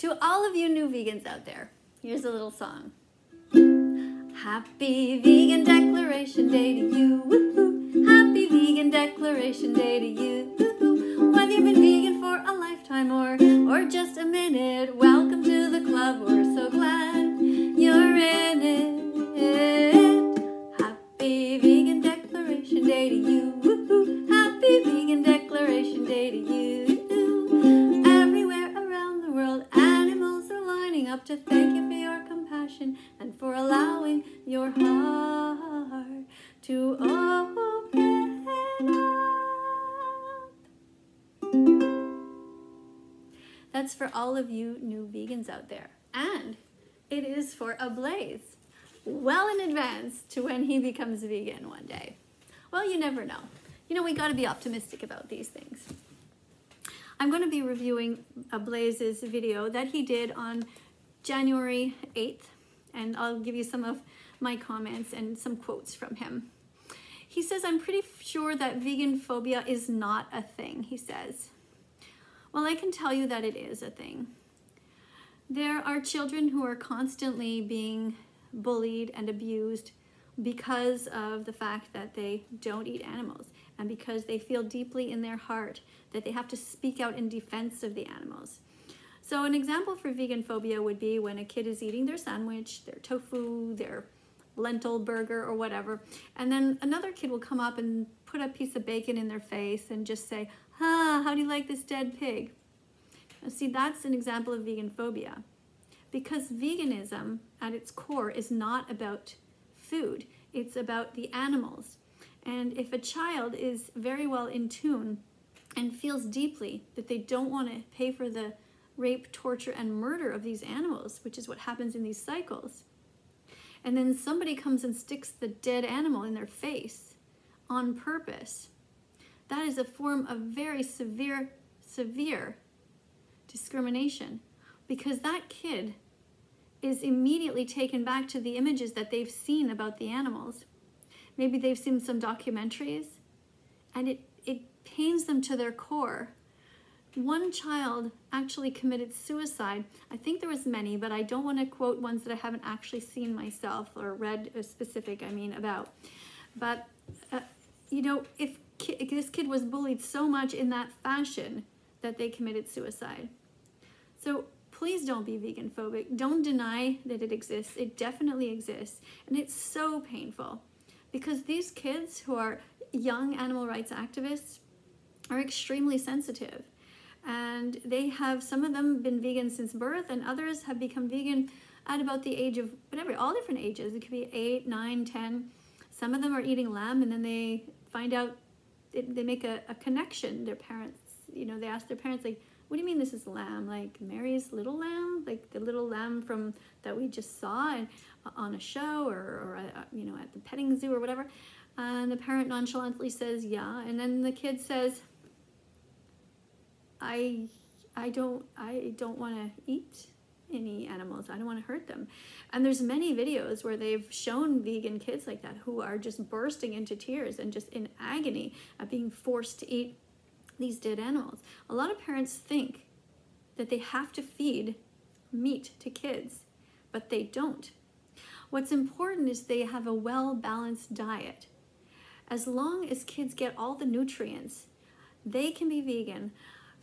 To all of you new vegans out there, here's a little song. Happy Vegan Declaration Day to you. Happy Vegan Declaration Day to you. Whether you've been vegan for a lifetime or, or just a minute, welcome to the club. We're so glad you're in it. Happy Vegan Declaration Day to you. To thank you for your compassion and for allowing your heart to open up. That's for all of you new vegans out there. And it is for Ablaze, well in advance to when he becomes vegan one day. Well, you never know. You know, we got to be optimistic about these things. I'm going to be reviewing Ablaze's video that he did on January 8th, and I'll give you some of my comments and some quotes from him. He says, I'm pretty sure that vegan phobia is not a thing, he says. Well, I can tell you that it is a thing. There are children who are constantly being bullied and abused because of the fact that they don't eat animals and because they feel deeply in their heart that they have to speak out in defense of the animals. So an example for vegan phobia would be when a kid is eating their sandwich, their tofu, their lentil burger or whatever, and then another kid will come up and put a piece of bacon in their face and just say, ah, how do you like this dead pig? Now, see, that's an example of vegan phobia because veganism at its core is not about food, it's about the animals. And if a child is very well in tune and feels deeply that they don't want to pay for the rape, torture, and murder of these animals, which is what happens in these cycles, and then somebody comes and sticks the dead animal in their face on purpose, that is a form of very severe, severe discrimination because that kid is immediately taken back to the images that they've seen about the animals. Maybe they've seen some documentaries and it, it pains them to their core. One child actually committed suicide. I think there was many, but I don't want to quote ones that I haven't actually seen myself or read a specific, I mean, about. But, uh, you know, if, ki if this kid was bullied so much in that fashion that they committed suicide. So please don't be vegan phobic. Don't deny that it exists. It definitely exists. And it's so painful because these kids who are young animal rights activists are extremely sensitive. And they have, some of them been vegan since birth and others have become vegan at about the age of whatever, all different ages. It could be eight, nine, ten. Some of them are eating lamb and then they find out, they make a, a connection. Their parents, you know, they ask their parents like, what do you mean this is lamb? Like Mary's little lamb? Like the little lamb from that we just saw and, on a show or, or uh, you know, at the petting zoo or whatever? And the parent nonchalantly says, yeah. And then the kid says, I, I don't, I don't want to eat any animals. I don't want to hurt them. And there's many videos where they've shown vegan kids like that who are just bursting into tears and just in agony at being forced to eat these dead animals. A lot of parents think that they have to feed meat to kids, but they don't. What's important is they have a well-balanced diet. As long as kids get all the nutrients, they can be vegan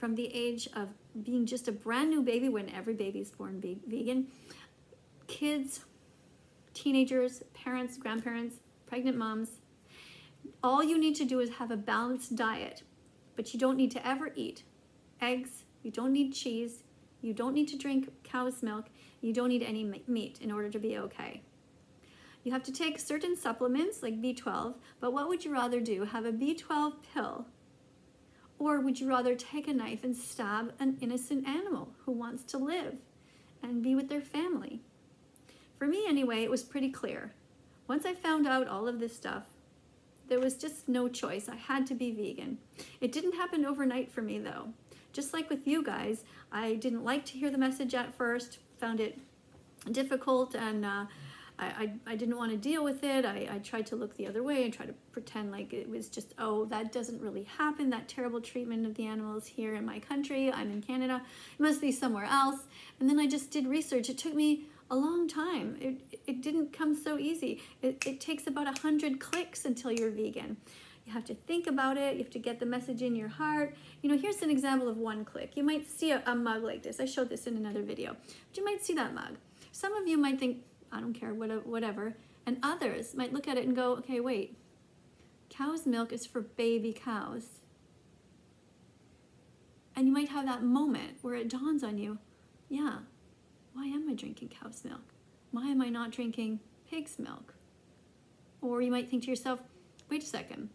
from the age of being just a brand new baby when every baby is born vegan. Kids, teenagers, parents, grandparents, pregnant moms, all you need to do is have a balanced diet but you don't need to ever eat eggs, you don't need cheese, you don't need to drink cow's milk, you don't need any meat in order to be okay. You have to take certain supplements like B12, but what would you rather do? Have a B12 pill? Or would you rather take a knife and stab an innocent animal who wants to live and be with their family? For me anyway, it was pretty clear. Once I found out all of this stuff, there was just no choice. I had to be vegan. It didn't happen overnight for me though. Just like with you guys, I didn't like to hear the message at first, found it difficult and uh, I, I, didn't want to deal with it. I, I tried to look the other way and try to pretend like it was just, oh, that doesn't really happen, that terrible treatment of the animals here in my country. I'm in Canada. It must be somewhere else. And then I just did research. It took me a long time. It, it didn't come so easy. It, it takes about a hundred clicks until you're vegan. You have to think about it. You have to get the message in your heart. You know, here's an example of one click. You might see a, a mug like this. I showed this in another video. But you might see that mug. Some of you might think, I don't care, whatever. And others might look at it and go, okay, wait, cow's milk is for baby cows. And you might have that moment where it dawns on you, yeah, why am I drinking cow's milk? Why am I not drinking pig's milk? Or you might think to yourself, wait a second,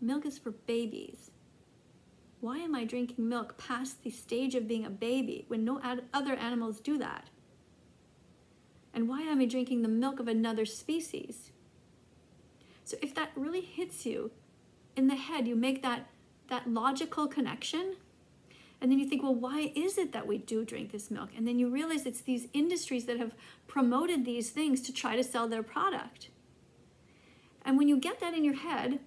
milk is for babies. Why am I drinking milk past the stage of being a baby when no other animals do that? And why am I drinking the milk of another species? So if that really hits you in the head, you make that, that logical connection, and then you think, well, why is it that we do drink this milk? And then you realize it's these industries that have promoted these things to try to sell their product. And when you get that in your head,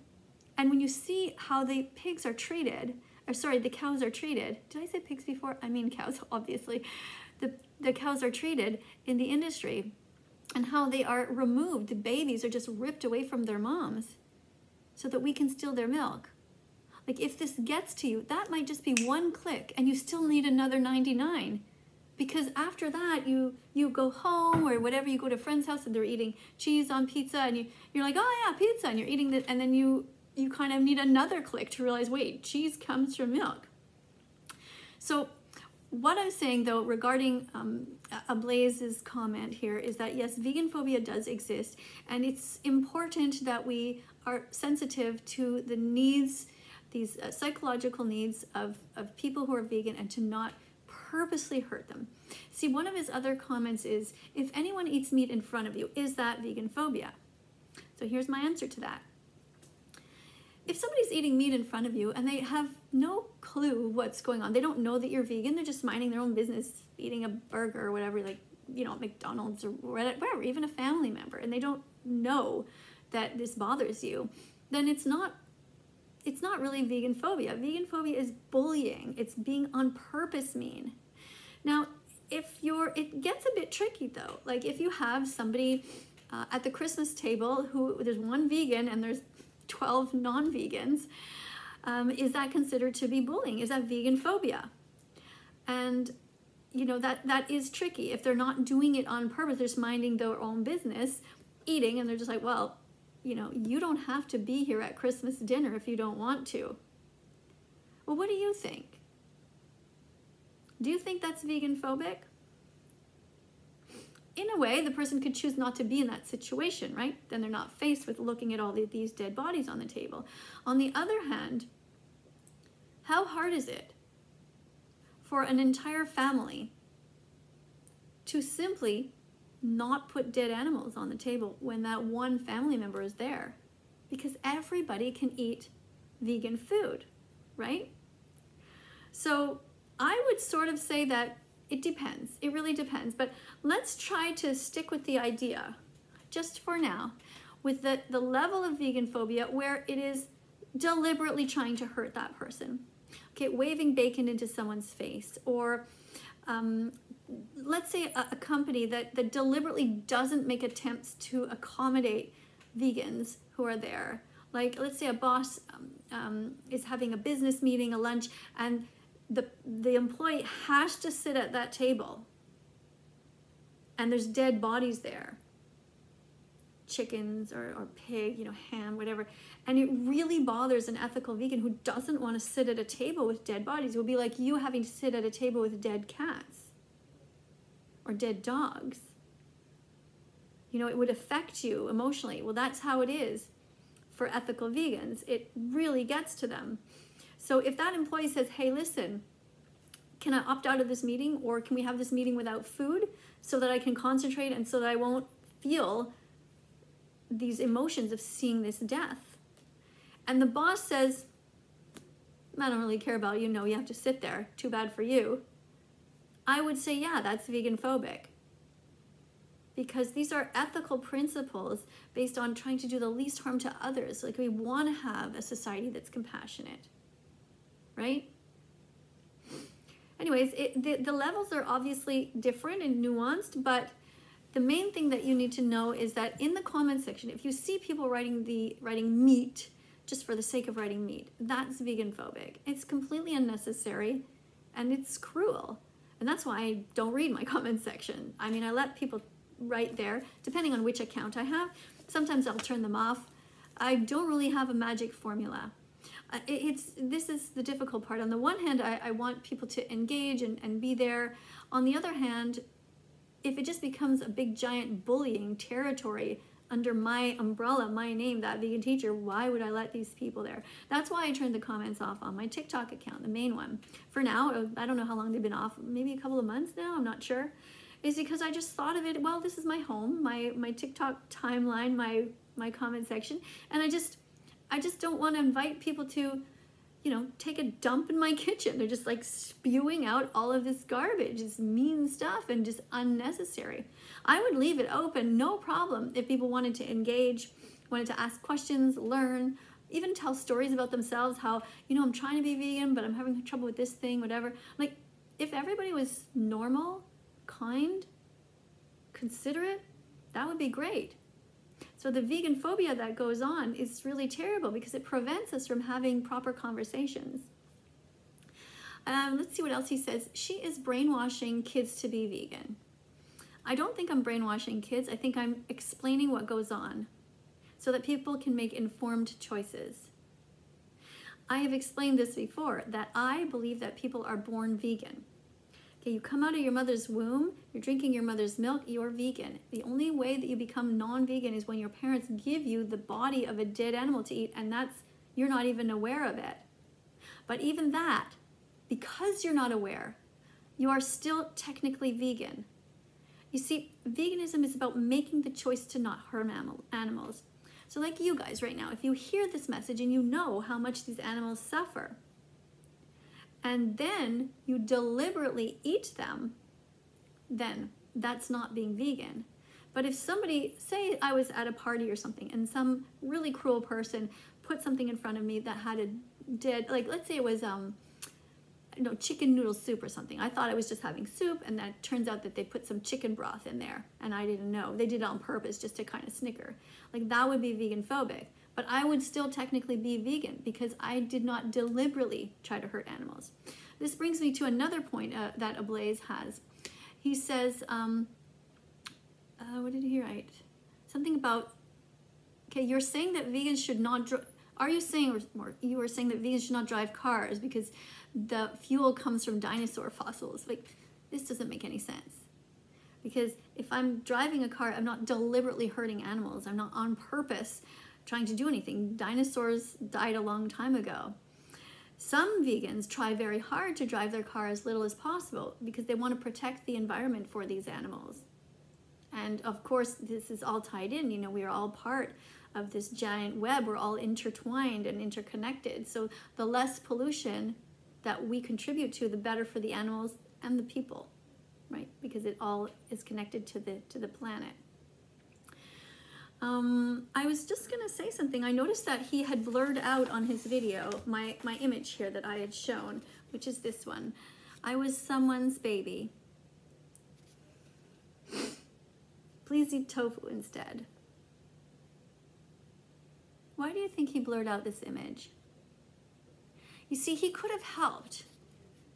and when you see how the pigs are treated, or sorry, the cows are treated, did I say pigs before? I mean cows, obviously. The, the cows are treated in the industry and how they are removed. The babies are just ripped away from their moms so that we can steal their milk. Like if this gets to you, that might just be one click and you still need another 99 because after that you you go home or whatever you go to a friend's house and they're eating cheese on pizza and you you're like oh yeah pizza and you're eating it and then you you kind of need another click to realize wait cheese comes from milk so what I'm saying though regarding um, Ablaze's comment here is that yes, vegan phobia does exist and it's important that we are sensitive to the needs, these uh, psychological needs of, of people who are vegan and to not purposely hurt them. See, one of his other comments is, if anyone eats meat in front of you, is that vegan phobia? So here's my answer to that if somebody's eating meat in front of you and they have no clue what's going on, they don't know that you're vegan, they're just minding their own business, eating a burger or whatever, like, you know, McDonald's or whatever, even a family member, and they don't know that this bothers you, then it's not it's not really vegan phobia. Vegan phobia is bullying. It's being on purpose mean. Now, if you're, it gets a bit tricky though. Like if you have somebody uh, at the Christmas table who there's one vegan and there's 12 non-vegans, um, is that considered to be bullying? Is that vegan phobia? And you know, that, that is tricky. If they're not doing it on purpose, they're just minding their own business, eating, and they're just like, well, you know, you don't have to be here at Christmas dinner if you don't want to. Well, what do you think? Do you think that's vegan phobic? In a way, the person could choose not to be in that situation, right? Then they're not faced with looking at all the, these dead bodies on the table. On the other hand, how hard is it for an entire family to simply not put dead animals on the table when that one family member is there? Because everybody can eat vegan food, right? So I would sort of say that it depends. It really depends. But let's try to stick with the idea, just for now, with the, the level of vegan phobia where it is deliberately trying to hurt that person. Okay, waving bacon into someone's face or um, let's say a, a, company that, that deliberately doesn't make attempts to accommodate vegans who are there. Like let's say a boss um, um, is having a business meeting, a lunch, and the, the employee has to sit at that table and there's dead bodies there chickens or, or pig, you know, ham, whatever. And it really bothers an ethical vegan who doesn't want to sit at a table with dead bodies. It would be like you having to sit at a table with dead cats or dead dogs. You know, it would affect you emotionally. Well, that's how it is for ethical vegans. It really gets to them. So if that employee says, hey, listen, can I opt out of this meeting or can we have this meeting without food so that I can concentrate and so that I won't feel these emotions of seeing this death? And the boss says, I don't really care about you. No, you have to sit there. Too bad for you. I would say, yeah, that's vegan phobic. because these are ethical principles based on trying to do the least harm to others. Like we want to have a society that's compassionate, right? Anyways, it, the, the levels are obviously different and nuanced, but the main thing that you need to know is that in the comment section, if you see people writing the writing meat just for the sake of writing meat, that's vegan phobic. It's completely unnecessary and it's cruel. And that's why I don't read my comment section. I mean, I let people write there, depending on which account I have. Sometimes I'll turn them off. I don't really have a magic formula. Uh, it's This is the difficult part. On the one hand, I, I want people to engage and, and be there. On the other hand, if it just becomes a big giant bullying territory under my umbrella, my name, that vegan teacher, why would I let these people there? That's why I turned the comments off on my TikTok account, the main one. For now, I don't know how long they've been off, maybe a couple of months now, I'm not sure. Is because I just thought of it, well, this is my home, my my TikTok timeline, my my comment section, and I just I just don't want to invite people to you know, take a dump in my kitchen. They're just like spewing out all of this garbage, this mean stuff, and just unnecessary. I would leave it open, no problem, if people wanted to engage, wanted to ask questions, learn, even tell stories about themselves, how, you know, I'm trying to be vegan, but I'm having trouble with this thing, whatever. Like, if everybody was normal, kind, considerate, that would be great. So the vegan phobia that goes on is really terrible because it prevents us from having proper conversations. Um, let's see what else he says. She is brainwashing kids to be vegan. I don't think I'm brainwashing kids. I think I'm explaining what goes on so that people can make informed choices. I have explained this before, that I believe that people are born vegan. Okay, you come out of your mother's womb, you're drinking your mother's milk, you're vegan. The only way that you become non-vegan is when your parents give you the body of a dead animal to eat, and that's, you're not even aware of it. But even that, because you're not aware, you are still technically vegan. You see, veganism is about making the choice to not harm animals. So like you guys right now, if you hear this message and you know how much these animals suffer, and then you deliberately eat them, then that's not being vegan. But if somebody, say I was at a party or something and some really cruel person put something in front of me that had a dead, like let's say it was, um, no chicken noodle soup or something. I thought I was just having soup and that turns out that they put some chicken broth in there and I didn't know. They did it on purpose just to kind of snicker. Like that would be vegan phobic but I would still technically be vegan because I did not deliberately try to hurt animals. This brings me to another point uh, that Ablaze has. He says, um, uh, what did he write? Something about, okay, you're saying that vegans should not, are you saying, or you are saying that vegans should not drive cars because the fuel comes from dinosaur fossils? Like, this doesn't make any sense. Because if I'm driving a car, I'm not deliberately hurting animals. I'm not on purpose trying to do anything. Dinosaurs died a long time ago. Some vegans try very hard to drive their car as little as possible because they want to protect the environment for these animals. And of course, this is all tied in. You know, we are all part of this giant web. We're all intertwined and interconnected. So the less pollution that we contribute to, the better for the animals and the people, right? Because it all is connected to the, to the planet. Um, I was just gonna say something. I noticed that he had blurred out on his video my, my image here that I had shown, which is this one. I was someone's baby. Please eat tofu instead. Why do you think he blurred out this image? You see, he could have helped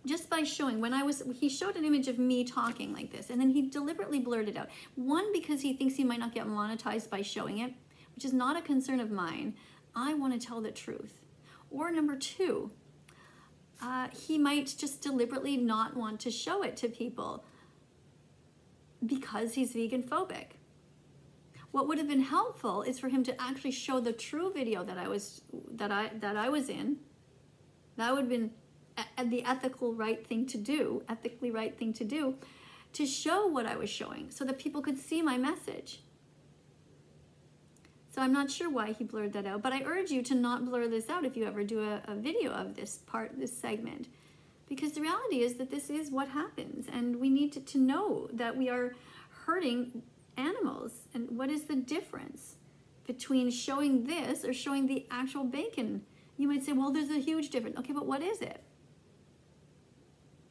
just by showing when I was he showed an image of me talking like this and then he deliberately blurred it out. One because he thinks he might not get monetized by showing it which is not a concern of mine. I want to tell the truth. Or number two uh, he might just deliberately not want to show it to people because he's vegan phobic what would have been helpful is for him to actually show the true video that I was that I that I was in. That would have been the ethical right thing to do, ethically right thing to do, to show what I was showing so that people could see my message. So I'm not sure why he blurred that out, but I urge you to not blur this out if you ever do a, a video of this part, this segment. Because the reality is that this is what happens, and we need to, to know that we are hurting animals and what is the difference between showing this or showing the actual bacon you might say well there's a huge difference okay but what is it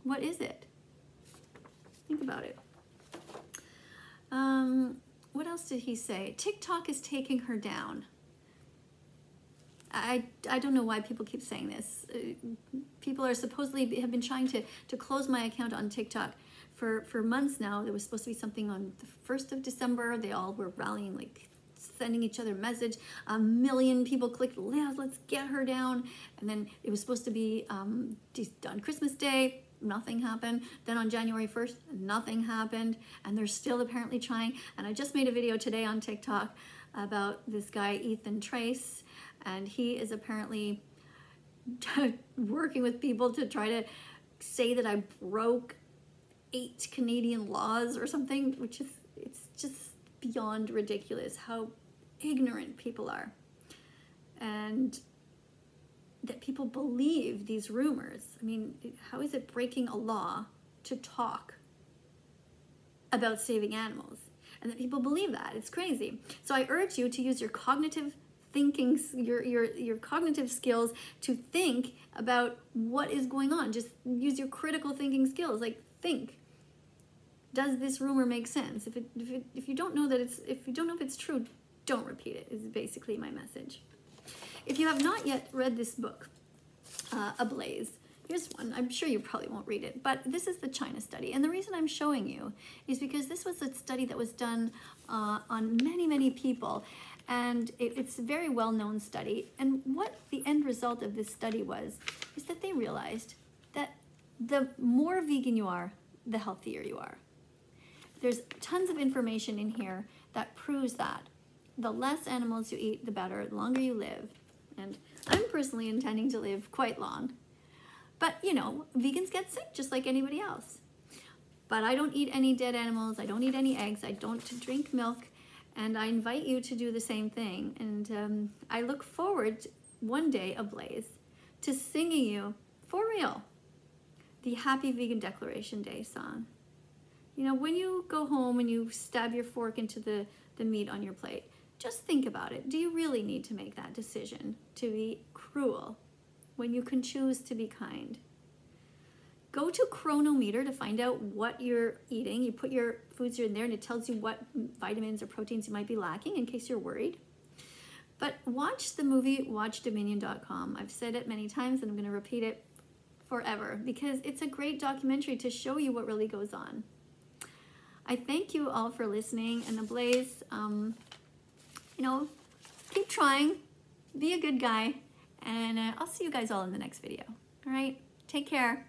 what is it think about it um, what else did he say tiktok is taking her down I, I don't know why people keep saying this. Uh, people are supposedly have been trying to, to close my account on TikTok for, for months now. There was supposed to be something on the 1st of December. They all were rallying, like sending each other a message. A million people clicked, yeah, let's get her down. And then it was supposed to be um, on Christmas Day. Nothing happened. Then on January 1st, nothing happened. And they're still apparently trying. And I just made a video today on TikTok about this guy, Ethan Trace. And he is apparently working with people to try to say that I broke eight Canadian laws or something, which is, it's just beyond ridiculous how ignorant people are. And that people believe these rumors. I mean, how is it breaking a law to talk about saving animals? And that people believe that. It's crazy. So I urge you to use your cognitive thinking your your your cognitive skills to think about what is going on just use your critical thinking skills like think does this rumor make sense? If, it, if, it, if you don't know that it's, if you don't know if it's true, don't repeat it, is basically my message. If you have not yet read this book, uh, Ablaze, here's one. I'm sure you probably won't read it, but this is the China study. And the reason I'm showing you is because this was a study that was done uh, on many, many people. And it, it's a very well-known study. And what the end result of this study was, is that they realized that the more vegan you are, the healthier you are. There's tons of information in here that proves that. The less animals you eat, the better, the longer you live. And I'm personally intending to live quite long. But, you know, vegans get sick just like anybody else. But I don't eat any dead animals. I don't eat any eggs. I don't drink milk. And I invite you to do the same thing. And um, I look forward one day, ablaze, to singing you, for real, the Happy Vegan Declaration Day song. You know, when you go home and you stab your fork into the, the meat on your plate, just think about it. Do you really need to make that decision to be cruel when you can choose to be kind? Go to Cronometer to find out what you're eating. You put your foods in there and it tells you what vitamins or proteins you might be lacking in case you're worried. But watch the movie watchdominion.com. I've said it many times and I'm going to repeat it forever because it's a great documentary to show you what really goes on. I thank you all for listening and Ablaze, um, you know, keep trying, be a good guy, and uh, I'll see you guys all in the next video. All right, take care.